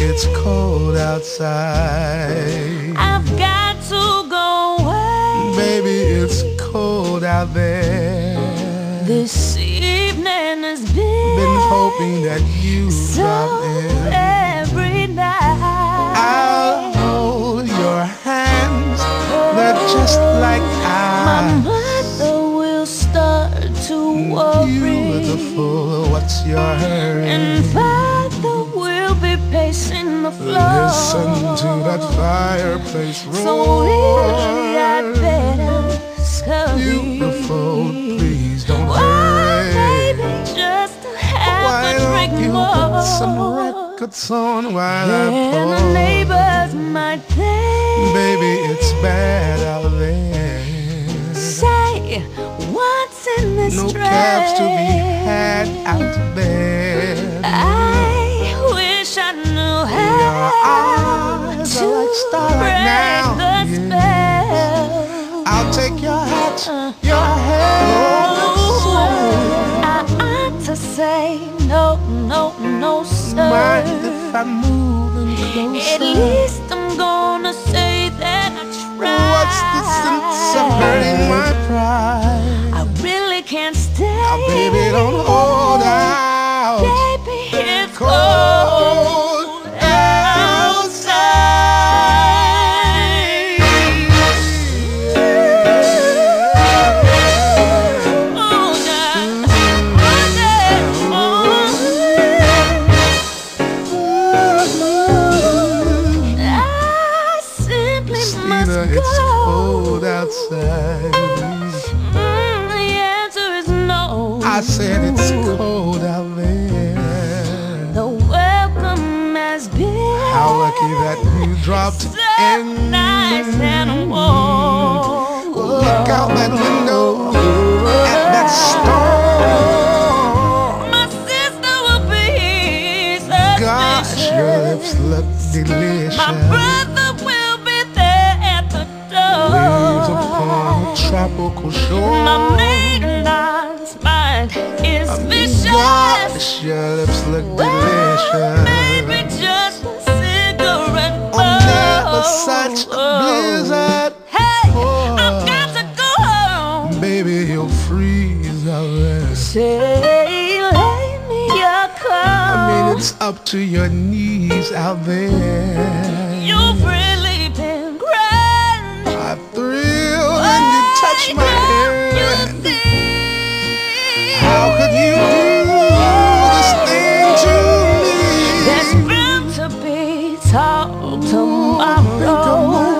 it's cold outside. I've got to go away. Baby, it's cold out there. This evening has been, Been hoping that you so drop in. every night. I'll hold your hands. They're just like I. My mother will start to You worry. little fool, what's your hurry? And father will be pacing the floor. Listen to that fireplace So really I roar. better scurry. Beautiful, please don't Oh, hurry. baby, just have Why a drink don't you more. put some records on while I And the neighbors might think. Baby, it's bad out there. Say, what's in this No dress? cabs to be Uh, your oh, I ought to say no, no, no, sir. Mind if I'm moving closer? At least I'm gonna say that I tried. What's the sense of hurting my pride? I really can't stay. Now, baby, don't Mm, the answer is no. I said it's cold out there. The welcome has been How lucky that you dropped so in. nice and warm. Look out that window at that storm. My sister will be Gosh, your lips look delicious. My brother will tropical shore. My mainline's mind is vicious. Gosh, your lips look Well, delicious. maybe just a cigarette. For Oh, such a oh. blizzard. Hey, Oh. I've got to go home. Baby, you'll freeze out there. Say, lay me a call. I mean, it's up to your knees out there. You've really touch my hand. How could you do this thing to me? There's bound to be tomorrow.